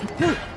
Huh.